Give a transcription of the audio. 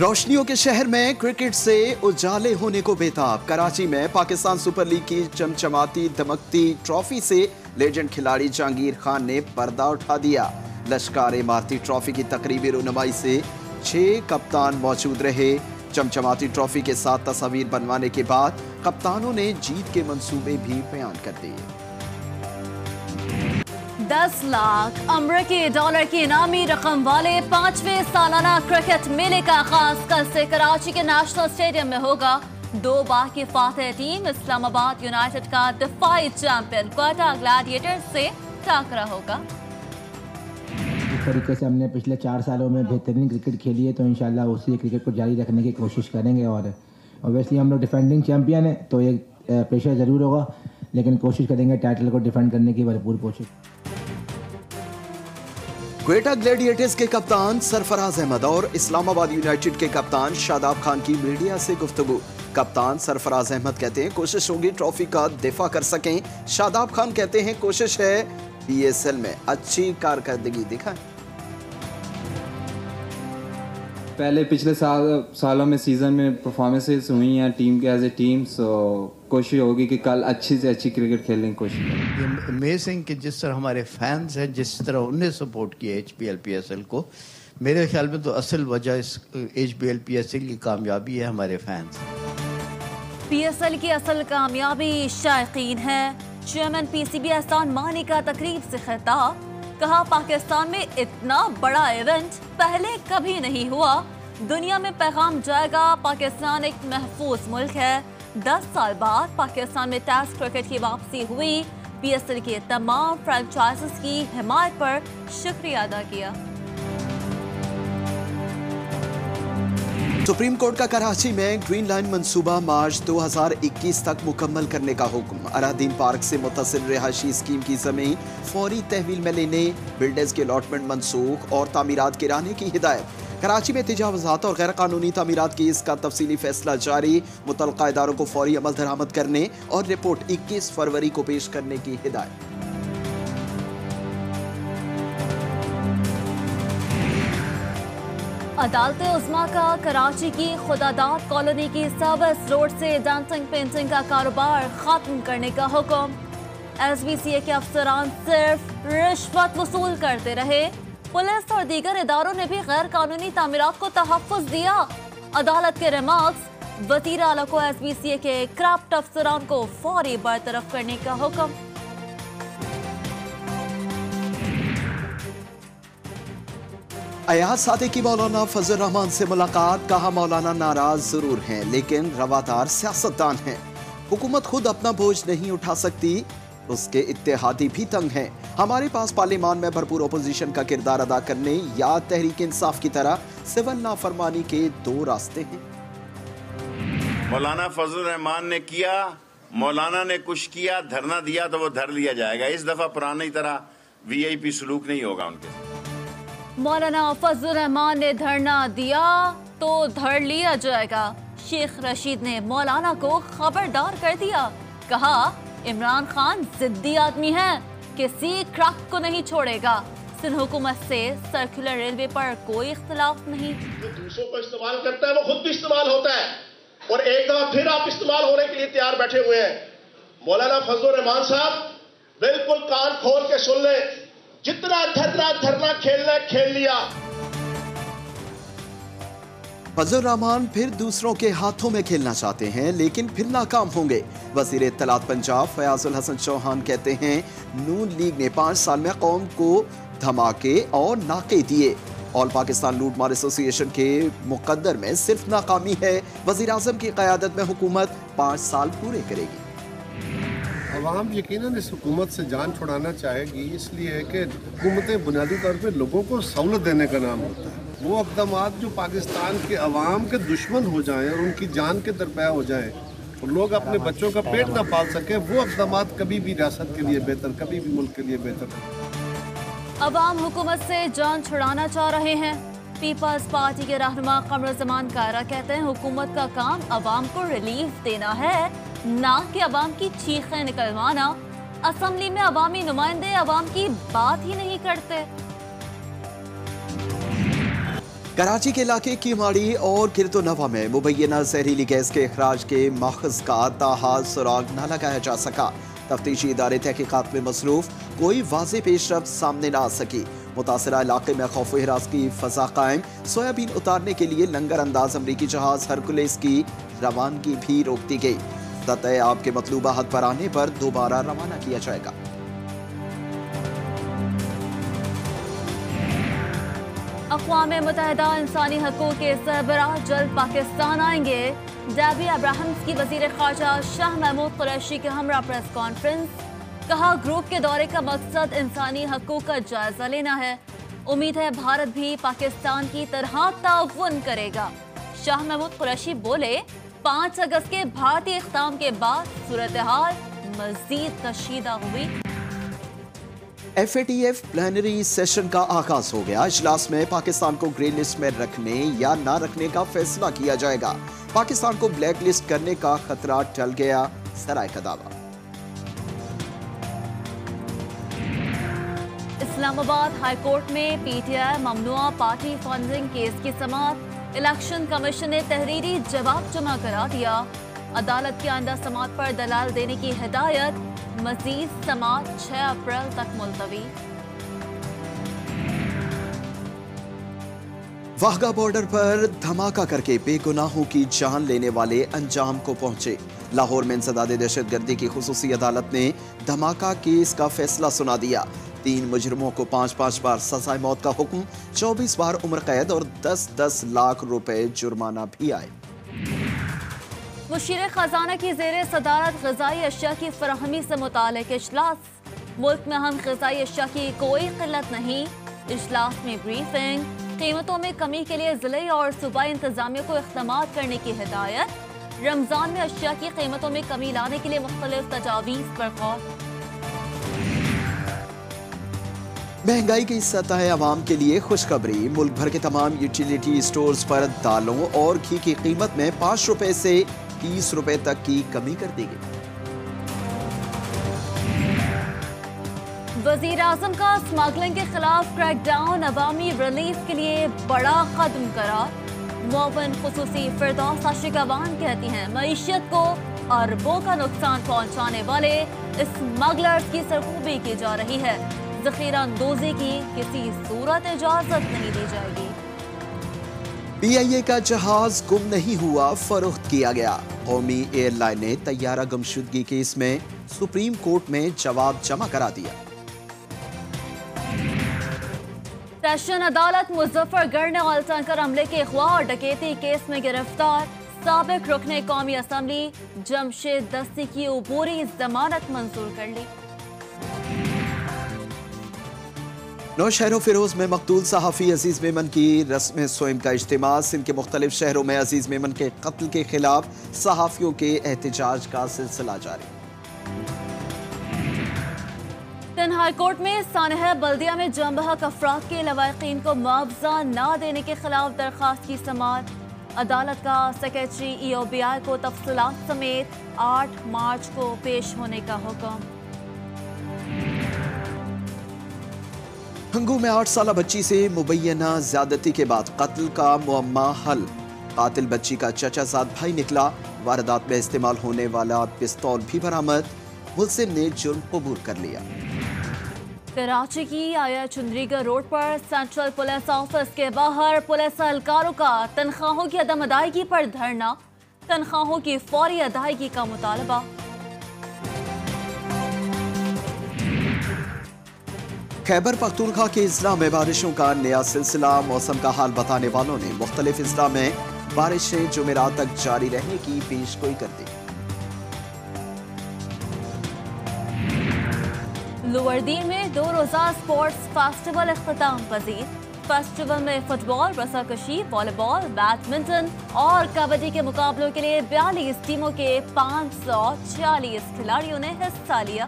روشنیوں کے شہر میں کرکٹ سے اجالے ہونے کو بیتاب کراچی میں پاکستان سپر لیگ کی چمچماتی دمکتی ٹرافی سے لیجنڈ کھلاڑی جہانگیر خان نے پردہ اٹھا دیا۔ لشکار امارتی ٹرافی کی تقریبی رونمائی سے چھ کپتان موجود رہے۔ چمچماتی ٹرافی کے ساتھ تصاویر بنوانے کے بعد کپتانوں نے جیت کے منصوبے بھی بیان کر دیے۔ دس لاکھ۔ امریکی ڈالر کی انعامی رقم والے پانچویں سالانہ کرکٹ میلے کا آغاز کل سے کراچی کے نیشنل اسٹیڈیم میں ہوگا۔ دو بار کی فاتح ٹیم اسلام آباد یونائٹڈ کا دفاعی چیمپئن کوئٹہ گلیڈیٹر سے ٹاکرا ہوگا۔ جس طریقے سے ہم نے پچھلے چار سالوں میں بہترین کرکٹ کھیلی ہے تو انشاءاللہ اسی کرکٹ کو جاری رکھنے کی کوشش کریں گے اور اوبیسلی ہم لوگ ڈیفینڈنگ چیمپئن ہیں تو ایک پریشر ضرور ہوگا، لیکن کوشش کریں گے ٹائٹل کو ڈیفینڈ کرنے کی بھرپور کوشش۔ کوئٹہ گلیڈیٹرز کے کپتان سرفراز احمد اور اسلام آباد یونائٹڈ کے کپتان شاداب خان کی میڈیا سے گفتگو۔ کپتان سرفراز احمد کہتے ہیں کوشش ہوگی ٹرافی کا دفاع کر سکیں۔ شاداب خان کہتے ہیں کوشش ہے پی ایس ایل میں۔ اچھی کارکردگی دکھائیں۔ پہلے پچھلے سال سالوں میں سیزن میں پرفارمنسز ہوئی ہیں ٹیم کے ایز اے ٹیم سو کوشش ہوگی کہ کل اچھی سے اچھی کرکٹ کھیلنے کی کوشش کریں۔ امیزنگ کہ جس طرح ہمارے فینس ہیں جس طرح انہوں نے سپورٹ کیا H P L P S L کو میرے خیال میں تو اصل وجہ اس H P L P S L کی کامیابی ہے ہمارے فینس پی ایس ایل کی اصل کامیابی شائقین ہے chairman P C B Ehsan Mani کا تقریب سے خطاب کہا پاکستان میں اتنا بڑا ایونٹ پہلے کبھی نہیں ہوا۔ دنیا میں پیغام جائے گا پاکستان ایک محفوظ ملک ہے۔ دس سال بعد پاکستان میں ٹیسٹ کرکٹ کی واپسی ہوئی۔ پی ایس ایل کے تمام فرانچائزز کی حمایت پر شکریہ ادا کیا۔ سپریم کورٹ کا کراچی میں گرین لائن منصوبہ مارچ دو ہزار اکیس تک مکمل کرنے کا حکم۔ ارادین پارک سے متصل رہائشی اسکیم کی زمین فوری تحویل میں لینے، بلڈرز کے الاٹمنٹ منسوخ اور تعمیرات گرانے کی ہدایت۔ کراچی میں تجاوزات اور غیر قانونی تعمیرات کی اس کا تفصیلی فیصلہ جاری۔ متعلقہ اداروں کو فوری عمل درآمد کرنے اور رپورٹ اکیس فروری کو پیش کرنے کی ہدایت۔ عدالت عظما کا کراچی کی خداداد کالونی کی سروس روڈ سے ڈانسنگ، پینٹنگ کا کاروبار ختم کرنے کا حکم۔ ایس بی سی اے کے افسران صرف رشوت وصول کرتے رہے۔ پولیس اور دیگر اداروں نے بھی غیر قانونی تعمیرات کو تحفظ دیا۔ عدالت کے ریمارکس، وزیر اعلیٰ کو ایس بی سی اے کے کرافٹ افسران کو فوری برطرف کرنے کا حکم۔ ایاز سادے کی مولانا فضل الرحمان سے ملاقات۔ کہا مولانا ناراض ضرور ہیں، لیکن روادار سیاستدان ہیں۔ حکومت خود اپنا بوجھ نہیں اٹھا سکتی۔ اس کے اتحادی بھی تنگ ہیں۔ ہمارے پاس پارلیمان میں بھرپور اپوزیشن کا کردار ادا کرنے یا تحریک انصاف کی طرح سول نافرمانی کے دو راستے ہیں۔ مولانا فضل الرحمان نے کیا مولانا نے کچھ کیا دھرنا دیا تو وہ دھر لیا جائے گا۔ اس دفعہ پرانی طرح وی آئی پی سلوک نہیں ہوگا ان کے۔ ساتھ مولانا فضل الرحمان نے دھرنا دیا تو دھر لیا جائے گا۔ شیخ رشید نے مولانا کو خبردار کر دیا کہا عمران خان زدی آدمی ہے، کسی کرک کو نہیں چھوڑے گا۔ سندھ حکومت سے سرکولر ریلوے پر کوئی اختلاف نہیں۔ جو دوسروں کو استعمال کرتا ہے، وہ خود بھی استعمال ہوتا ہے۔ اور ایک دفعہ پھر آپ استعمال ہونے کے لیے تیار بیٹھے ہوئے ہیں۔ مولانا فضل الرحمان صاحب، بالکل کان کھول کے سن لیں۔ جتنا دھرنا دھرنا کھیلنا کھیل لیا۔ فضل الرحمان پھر دوسروں کے ہاتھوں میں کھیلنا چاہتے ہیں، لیکن پھر ناکام ہوں گے۔ وزیر اطلاعات پنجاب فیاض الحسن چوہان کہتے ہیں، نون لیگ نے پانچ سال میں قوم کو دھماکے اور ناکے دیے۔ آل پاکستان لوٹ مار ایسوسی ایشن کے مقدر میں صرف ناکامی ہے۔ وزیر اعظم کی قیادت میں حکومت پانچ سال پورے کرے گی۔ عوام یقیناً اس حکومت سے جان چھڑانا چاہے گی، اس لیے کہ حکومتیں بنیادی طور پہ لوگوں کو سہولت دینے کا نام ہوتا ہے۔ وہ اقدامات جو پاکستان کے عوام کے دشمن ہو جائیں اور ان کی جان کے درپیہ ہو جائیں اور لوگ اپنے بچوں کا پیٹ نہ پال سکیں، وہ اقدامات کبھی بھی ریاست کے لیے بہتر، کبھی بھی ملک کے لیے بہتر عوام حکومت سے جان چھڑانا چاہ رہے ہیں۔ پیپلز پارٹی کے رہنما قمر زمان کائرہ کہتے ہیں، حکومت کا کام عوام کو ریلیف دینا ہے، نہ کہ عوام کی چیخیں نکلوانا۔ اسمبلی میں عوامی نمائندے عوام کی بات ہی نہیں کرتے۔ کراچی کے علاقے کی ماڑی اور کرتو نوا میں مبینہ زہریلی گیس کے اخراج کے ماخذ کا تاحال سراغ نہ لگایا جا سکا۔ تفتیشی ادارے تحقیقات میں مصروف، کوئی واضح پیش رفت سامنے نہ آ سکی۔ متاثرہ علاقے میں خوف و حراس کی فضا قائم۔ سویابین اتارنے کے لیے لنگر انداز امریکی جہاز ہرکولیس کی روانگی بھی روک دی گئی۔ دتہ آپ کے مطلوبہ حد پر آنے پر دوبارہ روانہ کیا جائے گا۔ اقوام متحدہ انسانی حقوق کے سربراہ جلد پاکستان آئیں گے۔ ڈیبی ابراہمز کی وزیر خارجہ شاہ محمود قریشی کے ہمراہ پریس کانفرنس۔ کہا گروپ کے دورے کا مقصد انسانی حقوق کا جائزہ لینا ہے۔ امید ہے بھارت بھی پاکستان کی طرح تعاون کرے گا۔ شاہ محمود قریشی بولے، پانچ اگست کے بھارتی اختام کے بعد صورتحال مزید کشیدہ ہوئی۔ F A T F plenary session کا آغاز ہو گیا۔ اجلاس میں پاکستان کو گرین لسٹ میں رکھنے یا نہ رکھنے کا فیصلہ کیا جائے گا۔ پاکستان کو بلیک لسٹ کرنے کا خطرہ ٹل گیا۔ سرائے کا دعویٰ اسلام آباد ہائی کورٹ میں پی ٹی آئی ممنوع پارٹی فنڈنگ کیس کی سماعت۔ الیکشن کمیشن نے تحریری جواب جمع کرا دیا۔ عدالت کی آئندہ سماعت پر دلال دینے کی ہدایت مزید سماعت چھ اپریل تک ملتوی۔ واہگہ بارڈر پر دھماکہ کر کے بے گناہوں کی جان لینے والے انجام کو پہنچے۔ لاہور میں انسداد دہشت گردی کی خصوصی عدالت نے دھماکہ کیس کا فیصلہ سنا دیا۔ تین مجرموں کو پانچ پانچ بار سزائے موت کا حکم، چوبیس بار عمر قید اور دس دس لاکھ روپے جرمانہ بھی آئے۔ مشیر خزانہ کی زیر صدارت غذائی اشیاء کی فراہمی سے متعلق اجلاس۔ ملک میں ہم غذائی اشیاء کی کوئی قلت نہیں۔ اجلاس میں بریفنگ قیمتوں میں کمی کے لیے ضلعی اور صوبائی انتظامیہ کو اقدامات کرنے کی ہدایت۔ رمضان میں اشیاء کی قیمتوں میں کمی لانے کے لیے مختلف تجاویز پر غور۔ مہنگائی کی سطح عوام کے لیے خوشخبری۔ ملک بھر کے تمام یوٹیلیٹی سٹورز پر دالوں اور گھی کی قیمت میں پانچ روپے سے تیس روپے تک کی کمی کر دی گئی۔ وزیر اعظم کا سمگلنگ کے خلاف کریک ڈاؤن عوامی ریلیف کے لیے بڑا قدم کرا۔ معاون خصوصی فردوس عاشقوان کہتی ہیں، معیشت کو اربوں کا نقصان پہنچانے والے اسمگلرز کی سرخوبی کی جا رہی ہے۔ ذخیرہ اندوزی کی کسی صورت اجازت نہیں دی جائے گی۔ پی آئی اے کا جہاز گم نہیں ہوا، فروخت کیا گیا۔ قومی ایئر لائن نے طیارہ گمشدگی کیس میں سپریم کورٹ میں جواب جمع کرا دیا۔ سیشن عدالت مظفر گڑھ نے آل ٹینکر عملے کے اغوا اور ڈکیتی کیس میں گرفتار، سابق رکن قومی اسمبلی جمشید دستی کی عبوری ضمانت منظور کر لی۔ نو شہر و فیروز میں مقتول صحافی عزیز میمن کی رسم سوئم کا اجتماع، سندھ کے مختلف شہروں میں عزیز میمن کے قتل کے خلاف صحافیوں کے احتجاج کا سلسلہ جاری۔ تن ہائی کورٹ میں سانحہ بلدیہ میں جم بحق افراد کے لوائقین کو معاوضہ نہ دینے کے خلاف درخواست کی سماعت۔ عدالت کا سیکریٹری ای او بی آئی کو تفصیلات سمیت آٹھ مارچ کو پیش ہونے کا حکم۔ ہنگو میں آٹھ سالہ بچی سے مبینہ زیادتی کے بعد قتل کا معمہ حل۔ قاتل بچی کا چچا زاد بھائی نکلا۔ واردات میں استعمال ہونے والا پستول بھی برآمد۔ ملزم نے جرم قبول کر لیا۔ کراچی کی آیا چندری گڑھ روڈ پر سینٹرل پولیس آفس کے باہر پولیس اہلکاروں کا تنخواہوں کی عدم ادائیگی پر دھرنا۔ تنخواہوں کی فوری ادائیگی کا مطالبہ۔ خیبر پختونخوا کے اضلاع میں بارشوں کا نیا سلسلہ، موسم کا حال بتانے والوں نے مختلف اضلاع میں بارشیں جمعرات تک جاری رہنے کی پیش گوئی کر دی۔ لوردین میں دو روزہ سپورٹس فیسٹیول اختتام پذیر۔ فیسٹیول میں فٹ بال رسا کشی والی بال، بیڈمنٹن اور کبڈی کے مقابلوں کے لیے بیالیس ٹیموں کے پانچ سو چھیالیس کھلاڑیوں نے حصہ لیا۔